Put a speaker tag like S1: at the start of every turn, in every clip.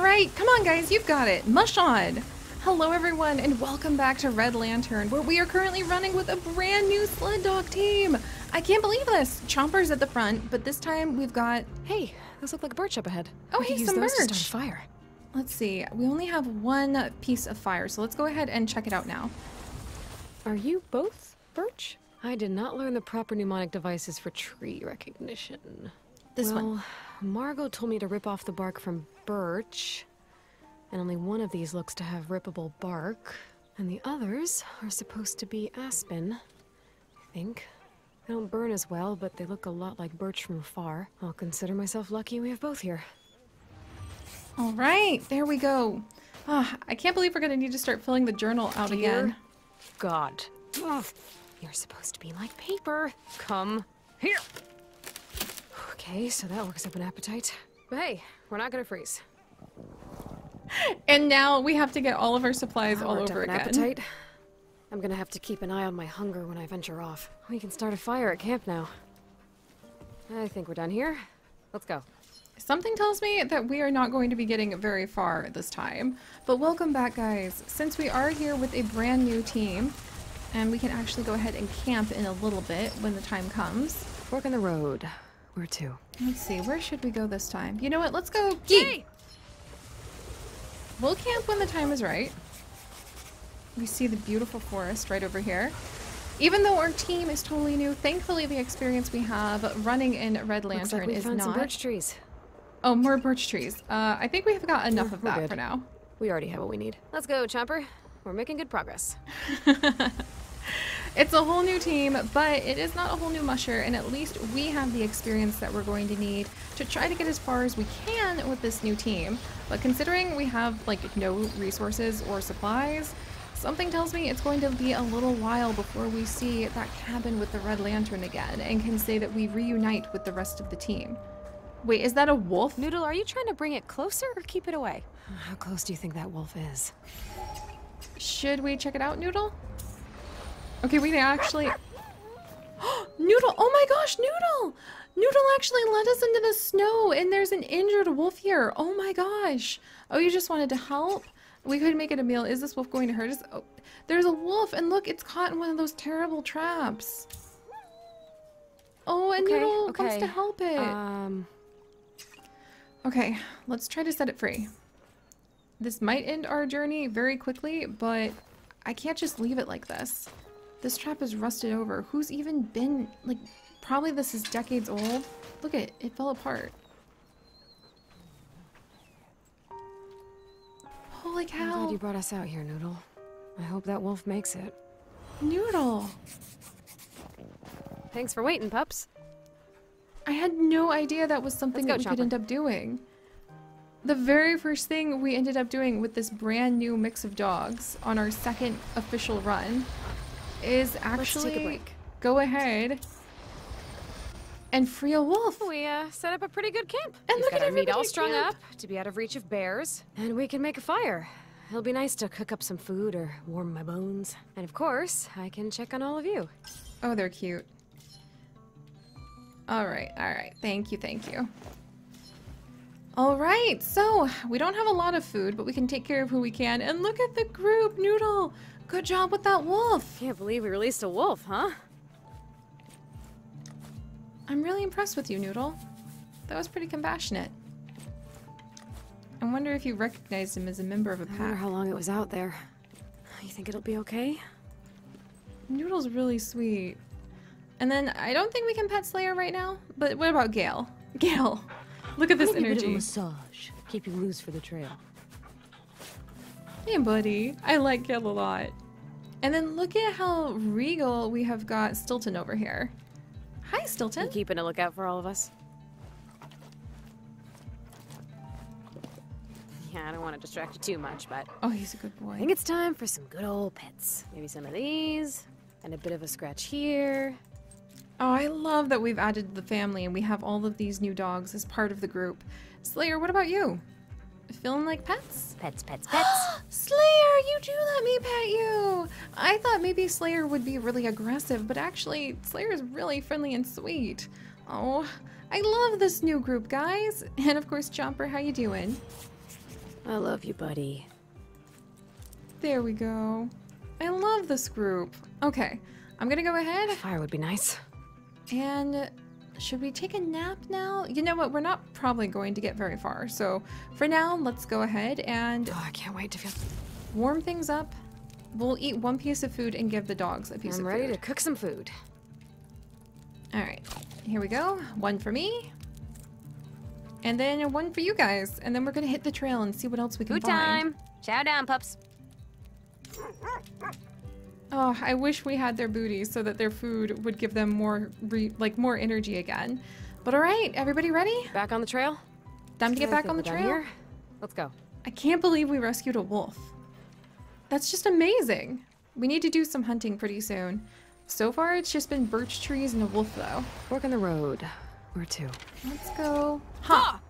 S1: All right, come on guys, you've got it. Mush on. Hello everyone and welcome back to Red Lantern where we are currently running with a brand new sled dog team. I can't believe this. Chomper's at the front, but this time we've got,
S2: Hey, those look like birch up ahead.
S1: Oh,
S2: we
S1: hey, some
S2: to
S1: birch.
S2: start fire.
S1: let's see, we only have one piece of fire, so let's go ahead and check it out now.
S2: Are you both birch? I did not learn the proper mnemonic devices for tree recognition.
S1: This
S2: well,
S1: one.
S2: Margot told me to rip off the bark from birch, and only one of these looks to have rippable bark, and the others are supposed to be aspen, I think. They don't burn as well, but they look a lot like birch from afar. I'll consider myself lucky we have both here.
S1: All right, there we go. Ah, I can't believe we're gonna need to start filling the journal out again.
S2: God. Ugh. You're supposed to be like paper. Come here. Okay, so that works up an appetite. But hey, we're not gonna freeze.
S1: And now we have to get all of our supplies all over again.
S2: appetite. I'm gonna have to keep an eye on my hunger when I venture off. We can start a fire at camp now. I think we're done here. Let's go.
S1: Something tells me that we are not going to be getting very far this time. But welcome back, guys. Since we are here with a brand new team, and we can actually go ahead and camp in a little bit when the time comes.
S2: Fork in the road. Where to?
S1: Let's see, where should we go this time? You know what? Let's go. Gee! We'll camp when the time is right. We see the beautiful forest right over here. Even though our team is totally new, thankfully the experience we have running in Red Lantern
S2: like
S1: is not.
S2: some birch trees.
S1: Oh, more birch trees. Uh, I think we have got enough of
S2: we're
S1: that
S2: good.
S1: for now.
S2: We already have what we need. Let's go, Chomper. We're making good progress.
S1: It's a whole new team, but it is not a whole new musher, and at least we have the experience that we're going to need to try to get as far as we can with this new team. But considering we have like no resources or supplies, something tells me it's going to be a little while before we see that cabin with the red lantern again and can say that we reunite with the rest of the team. Wait, is that a wolf?
S2: Noodle, are you trying to bring it closer or keep it away? How close do you think that wolf is?
S1: Should we check it out, Noodle? Okay, we actually. Noodle! Oh my gosh, Noodle! Noodle actually led us into the snow, and there's an injured wolf here. Oh my gosh! Oh, you just wanted to help? We could make it a meal. Is this wolf going to hurt us? Oh, there's a wolf, and look, it's caught in one of those terrible traps. Oh, and
S2: Okay,
S1: Noodle wants
S2: okay.
S1: to help it.
S2: Um,
S1: Okay, let's try to set it free. This might end our journey very quickly, but I can't just leave it like this. This trap is rusted over. Who's even been, like, probably this is decades old. Look at it, it fell apart. Holy cow.
S2: I'm
S1: cow.
S2: glad you brought us out here, Noodle. I hope that wolf makes it.
S1: Noodle!
S2: Thanks for waiting, pups.
S1: I had no idea that was something
S2: Let's
S1: that
S2: go,
S1: we could end up doing. The very first thing we ended up doing with this brand new mix of dogs on our second official run is actually
S2: take a break.
S1: go ahead and free a wolf.
S2: We uh, set up a pretty good camp.
S1: And
S2: We've
S1: look
S2: got
S1: at
S2: our meat all strung
S1: camp.
S2: up to be out of reach of bears, and we can make a fire. It'll be nice to cook up some food or warm my bones. And of course, I can check on all of you.
S1: Oh, they're cute. All right, all right. Thank you, thank you. All right, so we don't have a lot of food, but we can take care of who we can. And look at the group, Noodle. Good job with that wolf.
S2: Can't believe we released a wolf, huh?
S1: I'm really impressed with you, Noodle. That was pretty compassionate. I wonder if you recognized him as a member of a
S2: I wonder
S1: pack.
S2: how long it was out there. You think it'll be okay?
S1: Noodle's really sweet. And then I don't think we can pet Slayer right now, but what about Gale? Gale, look at this
S3: Maybe a bit of a massage. Keep you loose for the trail.
S1: Hey, buddy. I like Gale a lot. And then look at how regal we have got Stilton over here. Hi,
S2: You
S1: Stilton.
S2: keeping a lookout for all of us? Yeah, I don't want to distract you too much, but
S1: Oh, he's a good boy.
S2: I think it's time for some good old pets. Maybe some of these, and a bit of a scratch here.
S1: Oh, I love that we've added the family and we have all of these new dogs as part of the group. Slayer, what about you? Feeling like pets?
S3: Pets, pets, pets.
S1: Slayer, you do let me pet you. I thought maybe Slayer would be really aggressive, but actually, Slayer is really friendly and sweet. Oh, I love this new group, guys. And of course, Chomper, how you doing?
S2: I love you, buddy.
S1: There we go. I love this group. Okay, I'm gonna go ahead
S2: Fire would be nice.
S1: and should we take a nap now? You know what? We're not probably going to get very far. So for now, let's go ahead and
S2: Oh, I can't wait to feel.
S1: warm things up. We'll eat one piece of food and give the dogs a piece of food.
S2: I'm ready to cook some food.
S1: All right, here we go. One for me. And then one for you guys. And then we're gonna hit the trail and see what else we can
S3: Food
S1: find.
S3: time. Chow down, pups.
S1: Oh, I wish we had their booty so that their food would give them more, re- like more energy again. But all right, everybody ready?
S2: Back on the trail?
S1: Time to get back on the trail.
S2: Here. Let's go.
S1: I can't believe we rescued a wolf. That's just amazing. We need to do some hunting pretty soon. So far, it's just been birch trees and a wolf, though.
S2: Fork in the road. Where to?
S1: Let's go. Ha!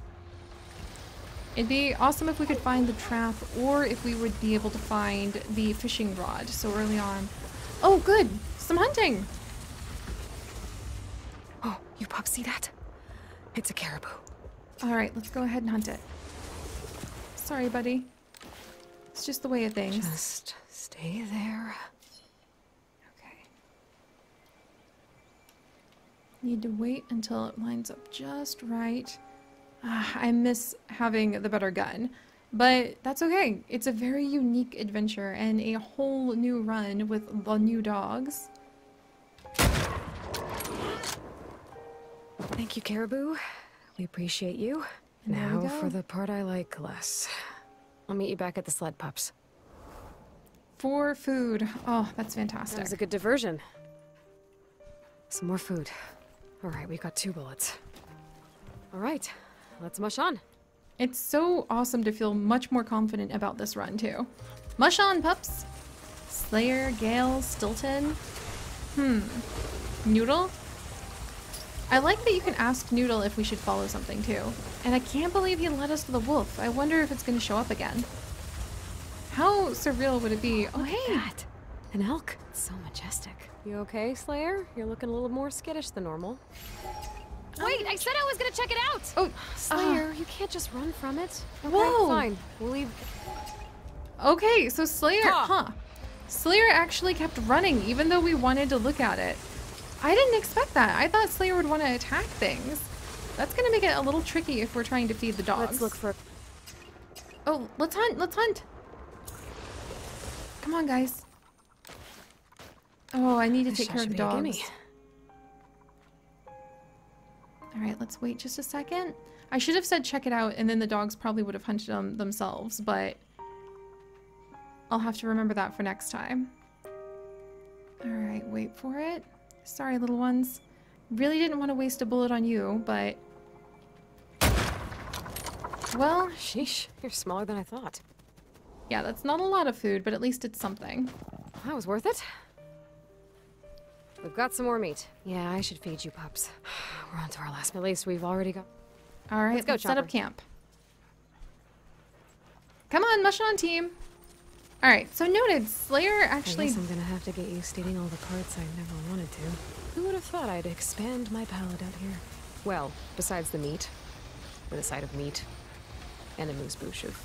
S1: It'd be awesome if we could find the trap or if we would be able to find the fishing rod so early on. Oh, good. Some hunting.
S2: Oh, you pups see that? It's a caribou.
S1: All right, let's go ahead and hunt it. Sorry, buddy. It's just the way of things.
S2: Just stay there.
S1: Okay. Need to wait until it lines up just right. Ah, I miss having the better gun, but that's okay. It's a very unique adventure and a whole new run with the new dogs.
S2: Thank you, caribou. We appreciate you.
S1: And
S2: now for the part I like less. I'll meet you back at the sled pups.
S1: For food. Oh, that's fantastic.
S2: That was a good diversion. Some more food. All right, we've got two bullets. All right, let's mush on.
S1: It's so awesome to feel much more confident about this run, too. Mush on, pups! Slayer, Gale, Stilton. Hmm. Noodle? I like that you can ask Noodle if we should follow something, too. And I can't believe he led us to the wolf. I wonder if it's going to show up again. How surreal would it be? Oh, hey!
S2: That. An elk. It's so majestic. You okay, Slayer? You're looking a little more skittish than normal.
S3: Um, Wait, I said I was gonna check it out.
S1: Oh,
S2: Slayer, ah. you can't just run from it. Okay,
S1: Whoa.
S2: fine. We'll leave.
S1: Okay, so Slayer,
S2: Huh.
S1: huh? Slayer actually kept running even though we wanted to look at it. I didn't expect that. I thought Slayer would want to attack things. That's gonna make it a little tricky if we're trying to feed the dogs.
S2: Let's look for.
S1: Oh, let's hunt. Let's hunt. Come on, guys. Oh, I need to take care of the dogs. All right, let's wait just a second. I should have said check it out, and then the dogs probably would have hunted them themselves, but I'll have to remember that for next time. All right, wait for it. Sorry, little ones. Really didn't want to waste a bullet on you, but... Well,
S2: Sheesh, you're smaller than I thought.
S1: yeah, that's not a lot of food, but at least it's something.
S2: That was worth it. We've got some more meat. Yeah, I should feed you pups. We're on to our last. At least we've already got.
S1: All right,
S2: Let's go,
S1: let's set up camp. Come on, mush on, team. All right, so noted. Slayer
S2: I
S1: actually
S2: guess I'm gonna have to get used to eating all the parts I never wanted to. Who would have thought I'd expand my palate out here? Well, besides the meat, with a side of meat, and a moose bouche of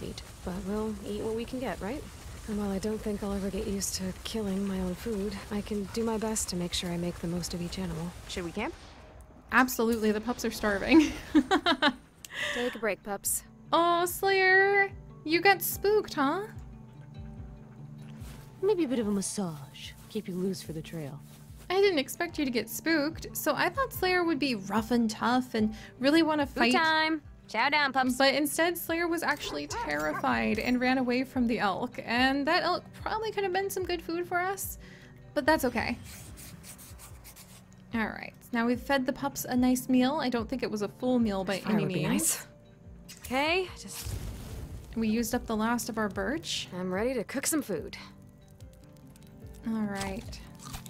S2: meat. But we'll eat what we can get, right? And while I don't think I'll ever get used to killing my own food, I can do my best to make sure I make the most of each animal. Should we camp?
S1: absolutely the pups are starving.
S2: Take a break, pups.
S1: oh, Slayer, you got spooked, huh?
S3: Maybe a bit of a massage. Keep you loose for the trail.
S1: I didn't expect you to get spooked, so I thought Slayer would be rough and tough and really want to
S3: Food
S1: fight.
S3: time. Chow down, pups.
S1: But instead, Slayer was actually terrified and ran away from the elk, and that elk probably could have been some good food for us, but that's okay. All right, now we've fed the pups a nice meal. I don't think it was a full meal by
S2: Fire
S1: any
S2: would be
S1: means.
S2: nice. Okay, just
S1: We used up the last of our birch.
S2: I'm ready to cook some food.
S1: All right,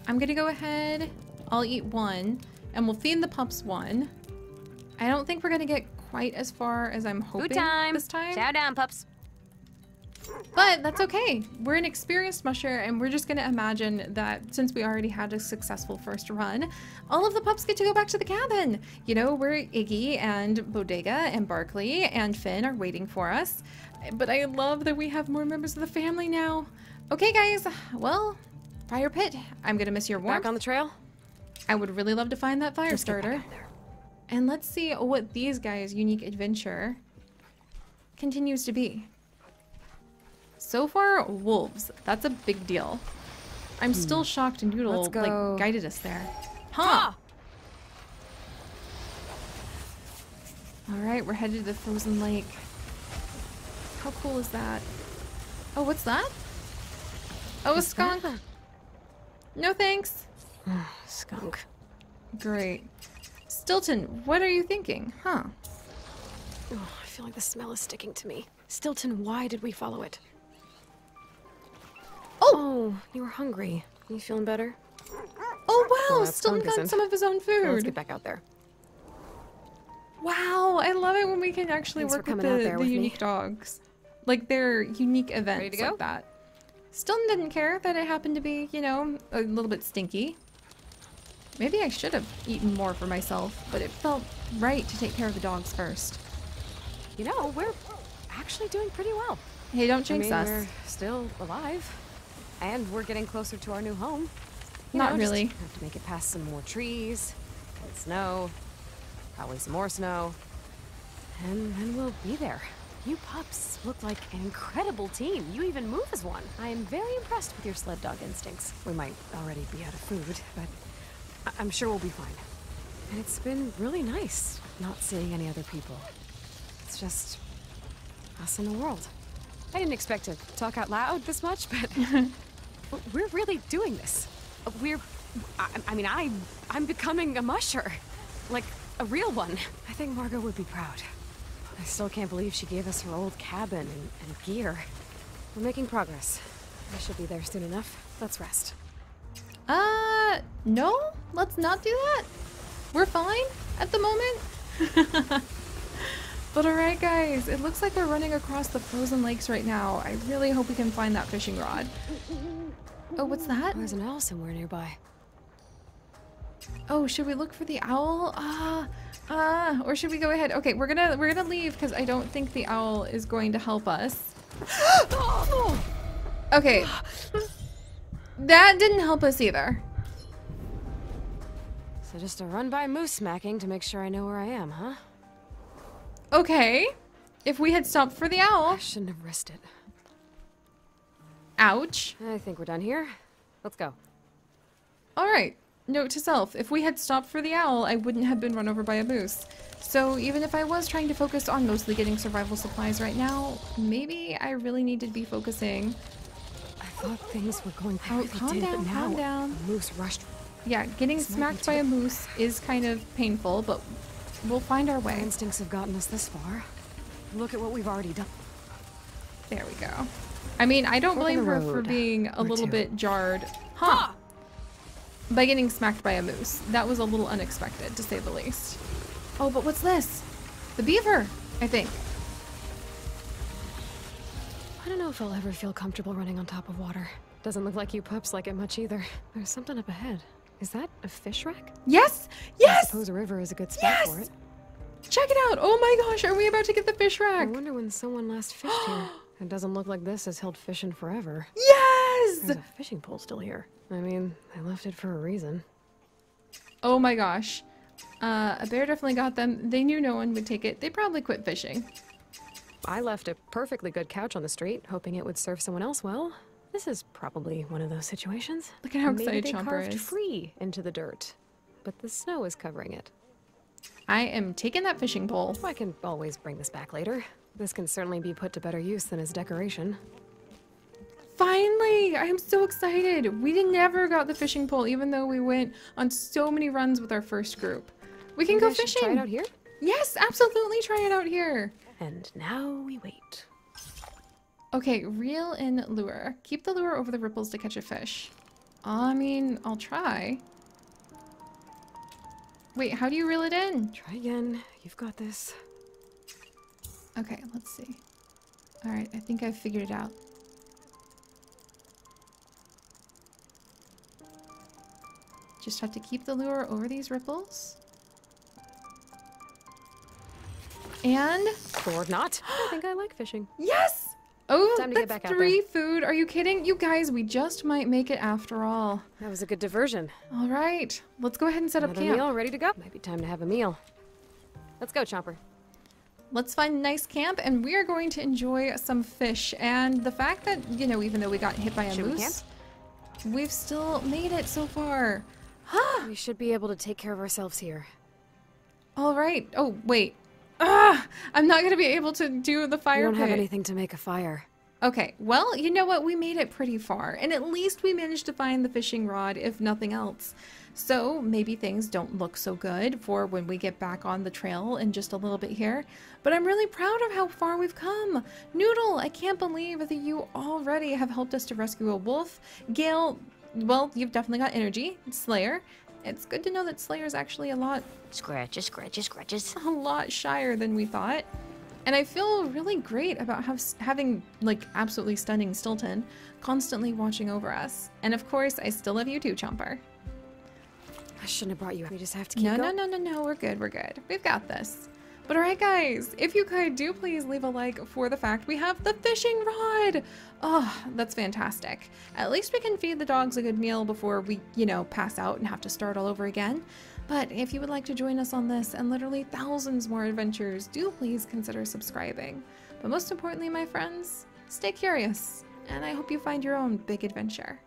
S1: I'm gonna go ahead. I'll eat one, and we'll feed the pups one. I don't think we're gonna get quite as far as I'm hoping
S3: Food time.
S1: this time.
S3: Chow down, pups.
S1: But that's okay. We're an experienced musher, and we're just going to imagine that since we already had a successful first run, all of the pups get to go back to the cabin. You know, where Iggy and Bodega and Barkley and Finn are waiting for us. But I love that we have more members of the family now. Okay, guys. Well, fire pit. I'm going to miss your warmth.
S2: Back on the trail?
S1: I would really love to find that fire
S2: back
S1: starter. And let's see what these guys' unique adventure continues to be. So far, wolves. That's a big deal. I'm still shocked Noodle
S2: Hmm.
S1: Like guided us there. Huh. All right, we're headed to the frozen lake. How cool is that? Oh, what's that? Oh, a skunk. No thanks.
S2: Skunk.
S1: Great. Stilton, what are you thinking? Huh?
S2: Oh, I feel like the smell is sticking to me. Stilton, why did we follow it? Oh, oh you were hungry. Are You feeling better?
S1: Oh wow,
S2: Well,
S1: Stilton got
S2: isn't.
S1: some of his own
S2: Well, let's
S1: food.
S2: get back out there.
S1: Wow, I love it when we can actually
S2: Thanks
S1: work with the, the
S2: with me.
S1: unique dogs. Like their unique events
S2: to go?
S1: like that. Stilton didn't care that it happened to be, you know, a little bit stinky. Maybe I should have eaten more for myself, but it felt right to take care of the dogs first.
S2: You know, we're actually doing pretty well.
S1: Hey, don't
S2: I mean,
S1: us.
S2: we're still alive. And we're getting closer to our new home. You
S1: Not
S2: know,
S1: really.
S2: Have to make it past some more trees, and snow, probably some more snow, and then we'll be there. You pups look like an incredible team. You even move as one. I am very impressed with your sled dog instincts. We might already be out of food, but I- I'm sure we'll be fine. And it's been really nice not seeing any other people. It's just us in the world. I didn't expect to talk out loud this much, but but we're really doing this. We're, I, I mean, I, I'm becoming a musher, like a real one. I think Margot would be proud. I still can't believe she gave us her old cabin and, and gear. We're making progress. I should be there soon enough. Let's rest.
S1: Uh, no, let's not do that. We're fine at the moment. but alright, guys, it looks like we're running across the frozen lakes right now. I really hope we can find that fishing rod. Oh, what's that?
S2: There's an owl somewhere nearby.
S1: Oh, should we look for the owl? Ah, ah, or should we go ahead? Okay, we're gonna we're gonna leave because I don't think the owl is going to help us. Okay, that didn't help us either.
S2: So just a run by moose smacking to make sure I know where I am, huh?
S1: Okay, if we had stopped for the owl,
S2: I shouldn't have risked it.
S1: ouch.
S2: I think we're done here. Let's go.
S1: All right. Note to self, if we had stopped for the owl, I wouldn't have been run over by a moose. So even if I was trying to focus on mostly getting survival supplies right now, maybe I really need to be focusing.
S2: I thought things were going
S1: Oh, calm
S2: did,
S1: down,
S2: but now
S1: calm down.
S2: a moose rushed.
S1: Yeah, getting smacked by a moose is kind of painful, but we'll find our way.
S2: Our instincts have gotten us this far. Look at what we've already done.
S1: There we go. I mean, I don't blame her for being a little
S2: to?
S1: bit jarred. Huh. By getting smacked by a moose. That was a little unexpected, to say the least. Oh, but what's this? The beaver, I think.
S2: I don't know if I'll ever feel comfortable running on top of water. Doesn't look like you pups like it much either. There's something up ahead. Is that a fish wreck?
S1: Yes! Yes!
S2: I suppose a river is a good spot for
S1: Yes!
S2: it.
S1: Check it out! Oh my gosh, are we about to get the fish rack?
S2: I wonder when someone last fished here. It doesn't look like this has held fishing forever.
S1: Yes!
S2: There's a fishing pole still here. I mean, they left it for a reason.
S1: Oh my gosh. Uh, a bear definitely got them. They knew no one would take it. They probably quit fishing.
S2: I left a perfectly good couch on the street, hoping it would serve someone else well. This is probably one of those situations.
S1: Look at how
S2: Maybe
S1: excited
S2: they
S1: Chomper
S2: carved
S1: is.
S2: free into the dirt, but the snow is covering it.
S1: I am taking that fishing pole.
S2: I can always bring this back later. This can certainly be put to better use than as decoration.
S1: Finally! I am so excited! We never got the fishing pole even though we went on so many runs with our first group. We can
S2: Maybe
S1: go fishing!
S2: Try it out here.
S1: Yes, absolutely try it out here!
S2: And now we wait.
S1: Okay, reel in lure. Keep the lure over the ripples to catch a fish. I mean, I'll try. Wait, how do you reel it in?
S2: Try again. You've got this.
S1: Okay, let's see. Alright, I think I've figured it out. Just have to keep the lure over these ripples. And
S2: Or not. I think I like fishing.
S1: yes! Oh,
S2: Time to get
S1: that's
S2: back out
S1: three food. Are you kidding? You guys, we just might make it after all.
S2: That was a good diversion.
S1: All right, let's go ahead and set up
S2: Another
S1: camp.
S2: meal ready to go. Might be time to have a meal. Let's go, Chomper.
S1: Let's find a nice camp, and we are going to enjoy some fish. And the fact that, you know, even though we got hit by a
S2: Should we
S1: moose, we've still made it so far. Huh?
S2: We should be able to take care of ourselves here.
S1: All right. Oh, wait. Ah, I'm not going to be able to do the
S2: We
S1: fire
S2: don't have anything to make a fire.
S1: Okay, well, you know what? We made it pretty far, and at least we managed to find the fishing rod, if nothing else. So maybe things don't look so good for when we get back on the trail in just a little bit here. But I'm really proud of how far we've come. Noodle, I can't believe that you already have helped us to rescue a wolf. Gale, well, you've definitely got energy. Slayer, it's good to know that Slayer's actually a lot
S3: Scratches, scratches, scratches.
S1: a lot shyer than we thought. And I feel really great about how, having, like, absolutely stunning Stilton constantly watching over us. And of course, I still love you too, Chomper.
S2: I shouldn't have brought you. We just have to keep
S1: No, no,
S2: going.
S1: no, no, no, we're good, we're good. We've got this. But alright, guys, if you could, do please leave a like for the fact we have the fishing rod. Oh, that's fantastic. At least we can feed the dogs a good meal before we, you know, pass out and have to start all over again. But if you would like to join us on this and literally thousands more adventures, do please consider subscribing. But most importantly, my friends, stay curious, and I hope you find your own big adventure.